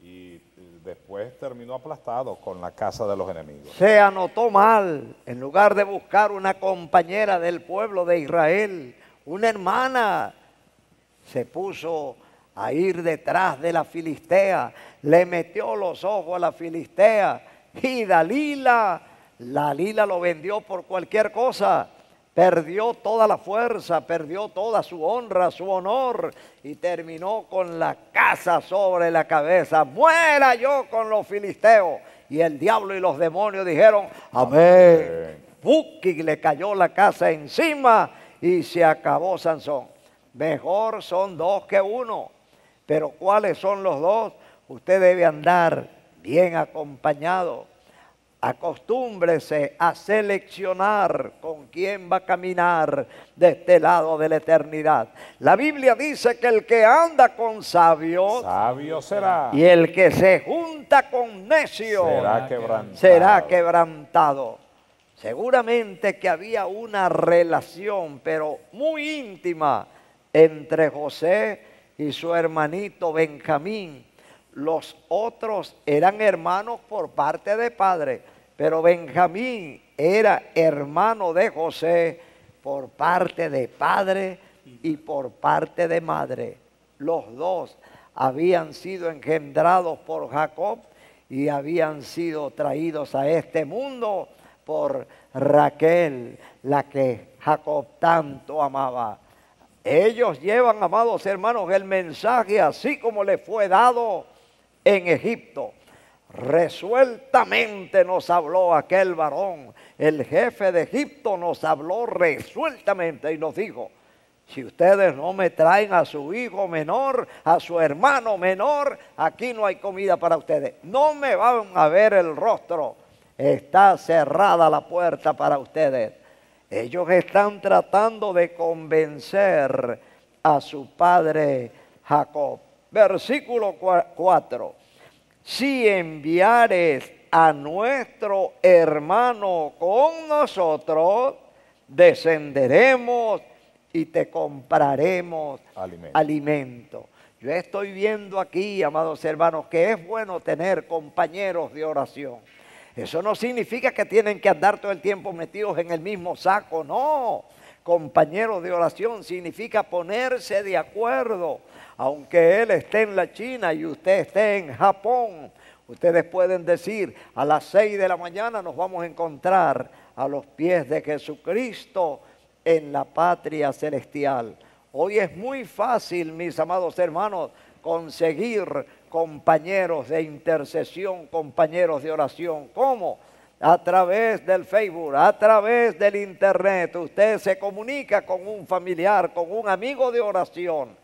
Y después terminó aplastado con la casa de los enemigos. Se anotó mal, en lugar de buscar una compañera del pueblo de Israel, una hermana, se puso a ir detrás de la Filistea. Le metió los ojos a la Filistea. Y Dalila, Dalila lo vendió por cualquier cosa. Perdió toda la fuerza, perdió toda su honra, su honor y terminó con la casa sobre la cabeza. Muera yo con los filisteos. Y el diablo y los demonios dijeron, amén. Buki le cayó la casa encima y se acabó Sansón. Mejor son dos que uno. Pero ¿cuáles son los dos? Usted debe andar bien acompañado. Acostúmbrese a seleccionar con quién va a caminar de este lado de la eternidad. La Biblia dice que el que anda con sabios, sabio será. Y el que se junta con necios, será quebrantado. será quebrantado. Seguramente que había una relación, pero muy íntima, entre José y su hermanito Benjamín. Los otros eran hermanos por parte de padre, pero Benjamín era hermano de José por parte de padre y por parte de madre. Los dos habían sido engendrados por Jacob y habían sido traídos a este mundo por Raquel, la que Jacob tanto amaba. Ellos llevan, amados hermanos, el mensaje así como le fue dado en Egipto. Resueltamente nos habló aquel varón. El jefe de Egipto nos habló resueltamente y nos dijo, si ustedes no me traen a su hijo menor, a su hermano menor, aquí no hay comida para ustedes. No me van a ver el rostro. Está cerrada la puerta para ustedes. Ellos están tratando de convencer a su padre Jacob. Versículo 4. Si enviares a nuestro hermano con nosotros, descenderemos y te compraremos alimento. alimento. Yo estoy viendo aquí, amados hermanos, que es bueno tener compañeros de oración. Eso no significa que tienen que andar todo el tiempo metidos en el mismo saco, no. compañeros de oración significa ponerse de acuerdo. Aunque él esté en la China y usted esté en Japón, ustedes pueden decir, a las seis de la mañana nos vamos a encontrar a los pies de Jesucristo en la patria celestial. Hoy es muy fácil, mis amados hermanos, conseguir compañeros de intercesión, compañeros de oración. ¿Cómo? A través del Facebook, a través del Internet. Usted se comunica con un familiar, con un amigo de oración.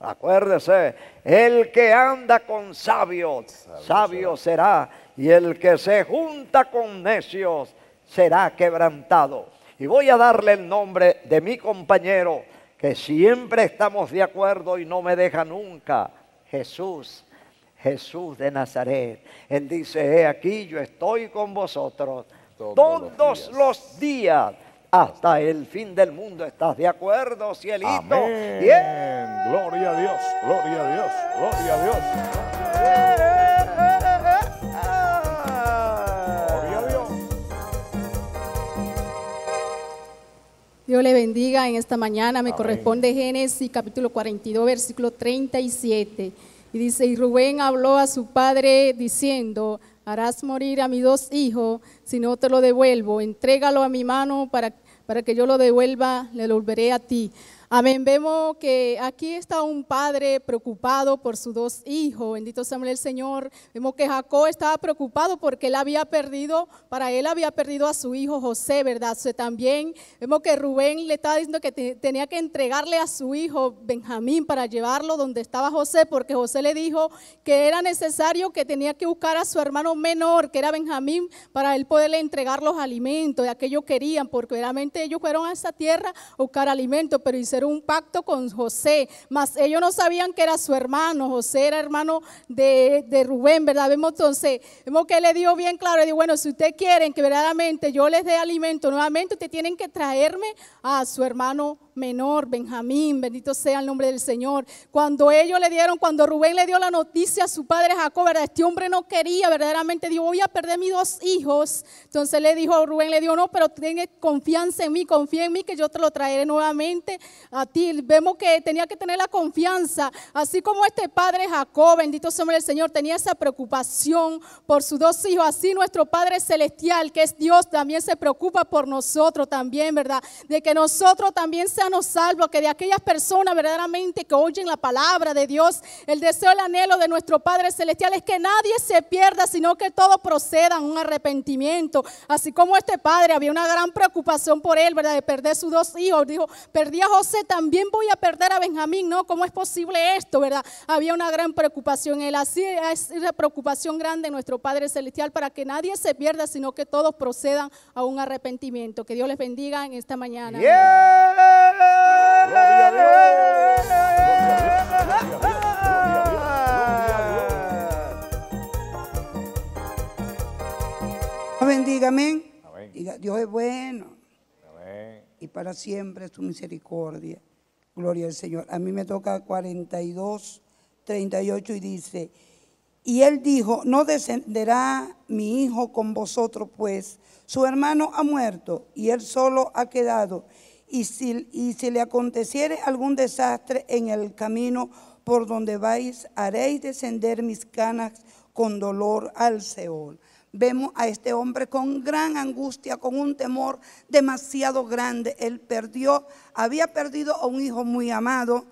Acuérdese, el que anda con sabios, sabio será. Y el que se junta con necios será quebrantado. Y voy a darle el nombre de mi compañero, que siempre estamos de acuerdo y no me deja nunca. Jesús, Jesús de Nazaret. Él dice, he aquí yo estoy con vosotros todos, los, días. hasta el fin del mundo. ¿Estás de acuerdo, cielito? Amén. Gloria a Dios, gloria a Dios, gloria a Dios. Gloria a Dios. Dios le bendiga en esta mañana. Me Amén. corresponde Génesis capítulo 42, versículo 37. Y dice, y Rubén habló a su padre diciendo, harás morir a mis dos hijos, si no te lo devuelvo, entrégalo a mi mano para, para que yo lo devuelva, le volveré a ti. Amén. Vemos que aquí está un padre preocupado por sus dos hijos. Bendito sea el Señor. Vemos que Jacob estaba preocupado porque él había perdido, para él había perdido a su hijo José, ¿verdad? O también vemos que Rubén le estaba diciendo que te- tenía que entregarle a su hijo Benjamín para llevarlo donde estaba José, porque José le dijo que era necesario que tenía que buscar a su hermano menor, que era Benjamín, para él poderle entregar los alimentos, ya que ellos querían, porque realmente ellos fueron a esa tierra a buscar alimentos, pero hicieron un pacto con José, mas ellos no sabían que era su hermano, José era hermano de, de Rubén, ¿verdad? Vemos entonces, vemos que le dio bien claro, le dijo, bueno, si ustedes quieren que verdaderamente yo les dé alimento, nuevamente ustedes tienen que traerme a su hermano menor, Benjamín, bendito sea el nombre del Señor. Cuando ellos le dieron, cuando Rubén le dio la noticia a su padre Jacob, ¿verdad? este hombre no quería, verdaderamente dijo, voy a perder mis dos hijos. Entonces le dijo, Rubén le dijo, no, pero ten confianza en mí, confía en mí que yo te lo traeré nuevamente a ti. Vemos que tenía que tener la confianza, así como este padre Jacob, bendito sea el Señor, tenía esa preocupación por sus dos hijos, así nuestro Padre Celestial, que es Dios, también se preocupa por nosotros también, ¿verdad? De que nosotros también seamos salvos, que de aquellas personas verdaderamente que oyen la palabra de Dios, el deseo, el anhelo de nuestro Padre Celestial es que nadie se pierda, sino que todos procedan un arrepentimiento. Así como este padre había una gran preocupación por él, ¿verdad? De perder sus dos hijos. Dijo, perdí a José, también voy a perder a Benjamín, ¿no? ¿Cómo es posible esto, verdad? Había una gran preocupación en él. Así es una preocupación grande de nuestro Padre Celestial para que nadie se pierda, sino que todos procedan a un arrepentimiento. Que Dios les bendiga en esta mañana. Bendiga, amén. Dios es bueno. Y para siempre su misericordia. Gloria al Señor. A mí me toca 42, 38 y dice, y él dijo, no descenderá mi hijo con vosotros, pues su hermano ha muerto y él solo ha quedado. Y si, y si le aconteciere algún desastre en el camino por donde vais, haréis descender mis canas con dolor al Seol. Vemos a este hombre con gran angustia, con un temor demasiado grande. Él perdió, había perdido a un hijo muy amado,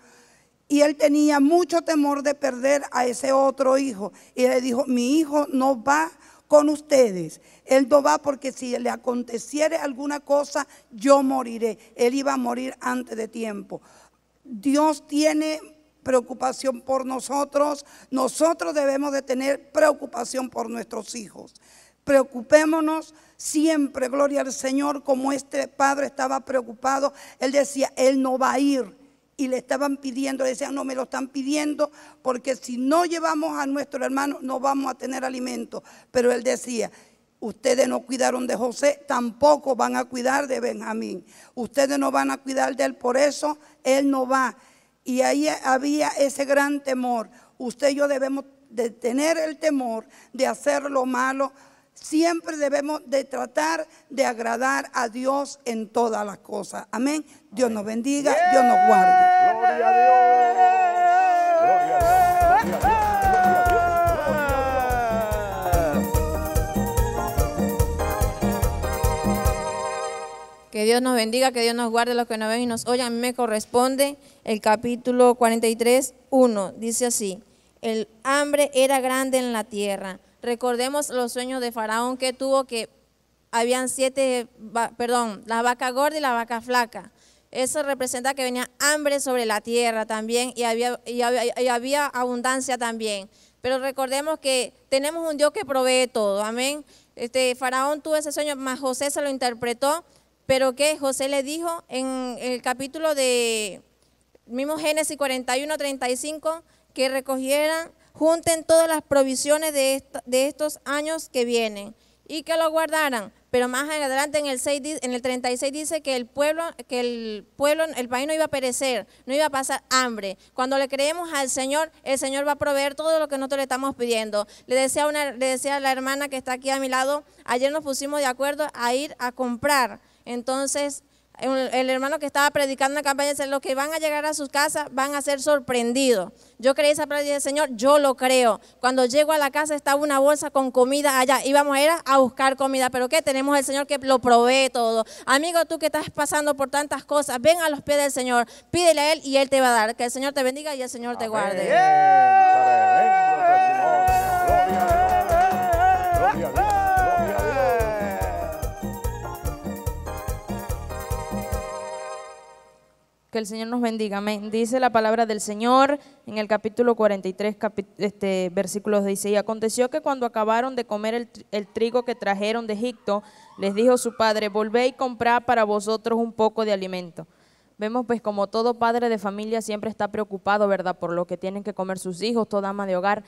y él tenía mucho temor de perder a ese otro hijo. Y le dijo, mi hijo no va con ustedes. Él no va porque si le aconteciere alguna cosa, yo moriré. Él iba a morir antes de tiempo. Dios tiene preocupación por nosotros. Nosotros debemos de tener preocupación por nuestros hijos. Preocupémonos siempre, gloria al Señor, como este padre estaba preocupado. Él decía, él no va a ir y le estaban pidiendo, le decían, no me lo están pidiendo, porque si no llevamos a nuestro hermano no vamos a tener alimento. Pero él decía, ustedes no cuidaron de José, tampoco van a cuidar de Benjamín. Ustedes no van a cuidar de él, por eso él no va. Y ahí había ese gran temor. Usted y yo debemos de tener el temor de hacer lo malo Siempre debemos de tratar de agradar a Dios en todas las cosas. Amén. Dios nos bendiga, Dios nos guarde. Gloria a Dios. Que Dios nos bendiga, que Dios nos guarde los que nos ven y nos oyen. A mí me corresponde el capítulo 43, 1. Dice así, el hambre era grande en la tierra. Recordemos los sueños de Faraón que tuvo que habían siete, perdón, la vaca gorda y la vaca flaca. Eso representa que venía hambre sobre la tierra también y había, abundancia también. Pero recordemos que tenemos un Dios que provee todo, amén. Este, Faraón tuvo ese sueño, más José se lo interpretó, pero que José le dijo en el capítulo de mismo Génesis 41, 35, que recogieran, junten todas las provisiones de, estos años que vienen y que lo guardaran. Pero más adelante en el, 6, di- en el 36 dice que el pueblo, que el pueblo, el país no iba a perecer, no iba a pasar hambre. Cuando le creemos al Señor, el Señor va a proveer todo lo que nosotros le estamos pidiendo. Le decía, una, le decía a la hermana que está aquí a mi lado, ayer nos pusimos de acuerdo a ir a comprar. Entonces, el, hermano que estaba predicando en la campaña dice, los que van a llegar a sus casas van a ser sorprendidos. Yo creí esa palabra y dije, Señor, yo lo creo. Cuando llego a la casa estaba una bolsa con comida allá. Íbamos a ir a buscar comida, pero ¿qué? Tenemos el Señor que lo provee todo. Amigo, tú que estás pasando por tantas cosas, ven a los pies del Señor, pídele a Él y Él te va a dar. Que el Señor te bendiga y el Señor te guarde. Que el Señor nos bendiga. Amén. Dice la palabra del Señor en el capítulo 43, capi- este, versículos dice, y aconteció que cuando acabaron de comer el, el trigo que trajeron de Egipto, les dijo su padre, volvé y comprad para vosotros un poco de alimento. Vemos pues como todo padre de familia siempre está preocupado, ¿verdad? Por lo que tienen que comer sus hijos, toda ama de hogar.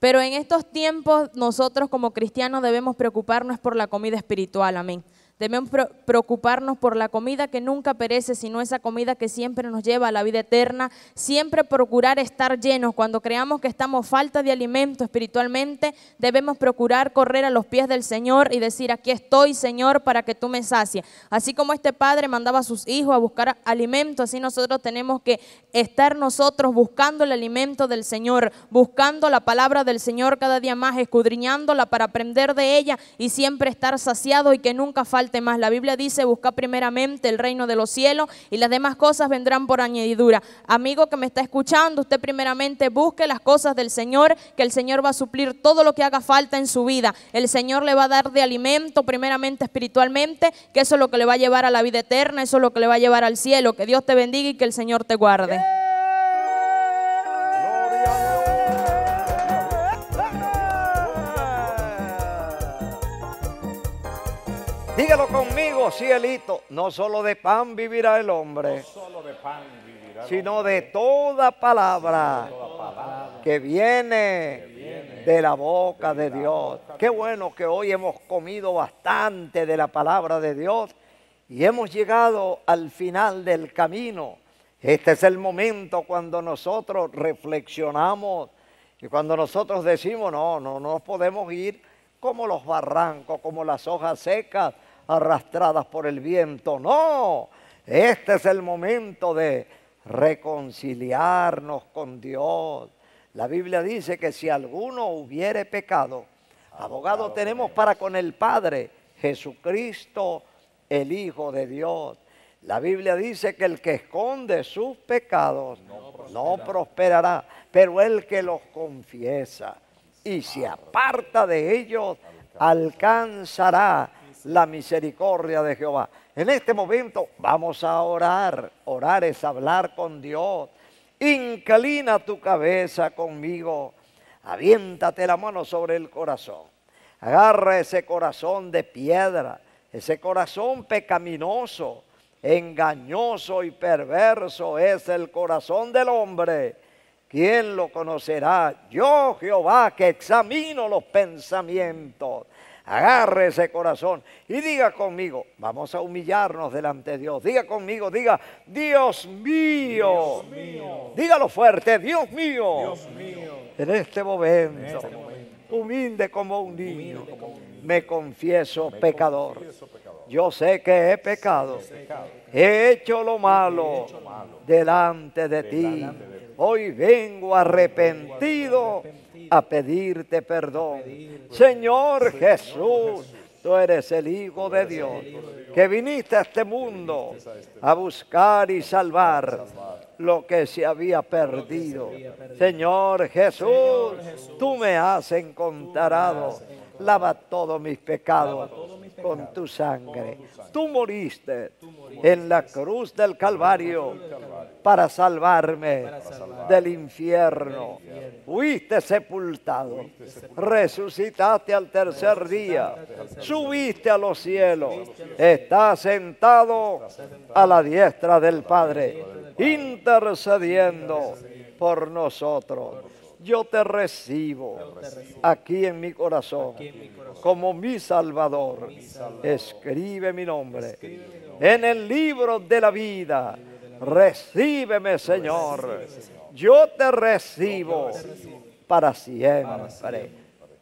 Pero en estos tiempos nosotros como cristianos debemos preocuparnos por la comida espiritual, amén. Debemos pre- preocuparnos por la comida que nunca perece, sino esa comida que siempre nos lleva a la vida eterna. Siempre procurar estar llenos. Cuando creamos que estamos falta de alimento espiritualmente, debemos procurar correr a los pies del Señor y decir, aquí estoy, Señor, para que tú me sacies. Así como este padre mandaba a sus hijos a buscar alimento, así nosotros tenemos que estar nosotros buscando el alimento del Señor, buscando la palabra del Señor cada día más, escudriñándola para aprender de ella y siempre estar saciado y que nunca falte más. La Biblia dice, busca primeramente el reino de los cielos y las demás cosas vendrán por añadidura. Amigo que me está escuchando, usted primeramente busque las cosas del Señor, que el Señor va a suplir todo lo que haga falta en su vida. El Señor le va a dar de alimento primeramente espiritualmente, que eso es lo que le va a llevar a la vida eterna, eso es lo que le va a llevar al cielo. Que Dios te bendiga y que el Señor te guarde. Dígalo conmigo, cielito. No solo de pan vivirá el hombre, Solo de pan vivirá. sino de toda palabra que viene de la boca de Dios. Qué bueno que hoy hemos comido bastante de la palabra de Dios y hemos llegado al final del camino. Este es el momento cuando nosotros reflexionamos y cuando nosotros decimos, no, no nos podemos ir como los barrancos, como las hojas secas arrastradas por el viento. No, este es el momento de reconciliarnos con Dios. La Biblia dice que si alguno hubiere pecado, abogado tenemos para con el Padre, Jesucristo, el Hijo de Dios. La Biblia dice que el que esconde sus pecados no prosperará, pero el que los confiesa y se aparta de ellos alcanzará la misericordia de Jehová. En este momento vamos a orar. Orar es hablar con Dios. Inclina tu cabeza conmigo. Aviéntate la mano sobre el corazón. Agarra ese corazón de piedra, ese corazón pecaminoso, engañoso y perverso es el corazón del hombre. ¿Quién lo conocerá? Yo, Jehová, que examino los pensamientos. Agarre ese corazón y diga conmigo, vamos a humillarnos delante de Dios. Diga conmigo, diga, Dios mío. Dígalo fuerte, Dios mío. En este momento, humilde como un niño. me confieso pecador. Yo sé que he pecado. He hecho lo malo delante de ti. Hoy vengo arrepentido a pedirte perdón. Señor Jesús, tú eres el Hijo de Dios, que viniste a este mundo a buscar y salvar lo que se había perdido. Señor Jesús, tú me has encontrado. Lava todos mis pecados con tu sangre. Tú moriste en la cruz del Calvario para salvarme del infierno. Fuiste sepultado, resucitaste al tercer día, subiste a los cielos, estás sentado a la diestra del Padre, intercediendo por nosotros. Yo te recibo aquí en mi corazón como mi Salvador. Escribe mi nombre. en el libro de la vida. Recíbeme, Señor. Yo te recibo para siempre.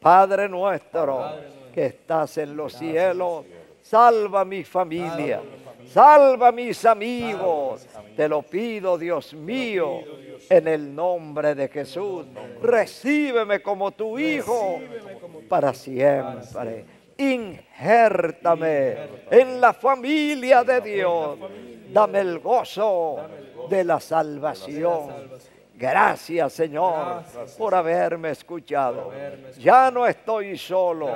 Padre nuestro que estás en los cielos, salva mi familia, salva mis amigos. Te lo pido, Dios mío, en el nombre de Jesús. Recíbeme como tu hijo para siempre. Injértame en la familia de Dios. Dame el gozo de la salvación. Gracias Señor por haberme escuchado. Ya no estoy solo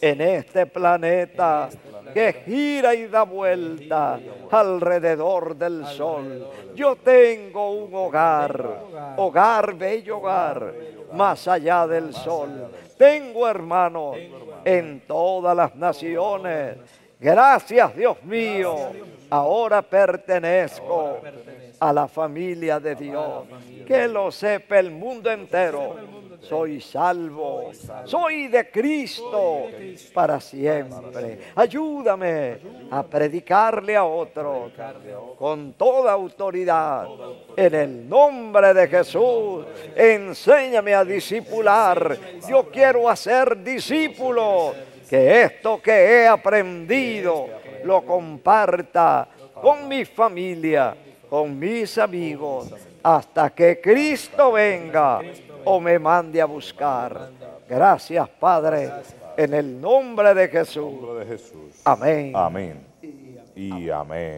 en este planeta que gira y da vuelta alrededor del sol. Yo tengo un hogar, hogar, bello hogar, más allá del sol. Tengo hermanos en todas las naciones. Gracias Dios mío. Ahora pertenezco a la familia de Dios. Que lo sepa el mundo entero. Soy salvo. Soy de Cristo para siempre. Ayúdame a predicarle a otros con toda autoridad. En el nombre de Jesús, enséñame a discipular. Yo quiero hacer discípulo. Que esto que he aprendido lo comparta con mi familia, con mis amigos, hasta que Cristo venga o me mande a buscar. Gracias, Padre, en el nombre de Jesús. Amén. Amén. Y amén.